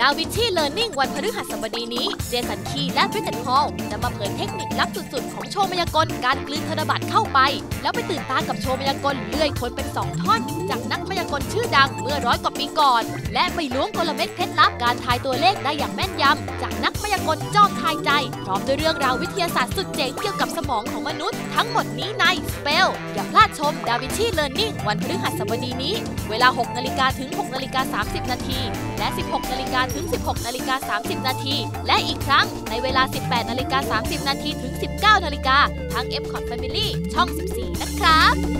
Davinci Learning วันพฤหัสบดีนี้ เจสันคีและบริเตนฮอลจะมาเผยเทคนิคลับสุดๆ ของโชว์มายากลการกลืนธนบัตรเข้าไป แล้วไปตื่นตากับโชว์มายากลเลื่อยคนเป็น2ท่อนจากนักมายากลชื่อดังเมื่อร้อยกว่าปีก่อน และไปล้วงกลเม็ดเคล็ดลับการทายตัวเลขได้อย่างแม่นยำ จากนักมายากลจอมทายใจ พร้อมด้วยเรื่องราววิทยาศาสตร์สุดเจ๋งเกี่ยวกับสมองของมนุษย์ ทั้งหมดนี้ใน Spell อย่าพลาดชม Davinci Learning วันพฤหัสบดีนี้ เวลา 6 นาฬิกาถึง 6 นาฬิกา 30 นาที และ 16 นาฬิกาถึง 16 นาฬิกา 30 นาที และอีกครั้งในเวลา 18 นาฬิกา 30 นาทีถึง 19 นาฬิกาทาง m c o t Family ช่อง 14 นะครับ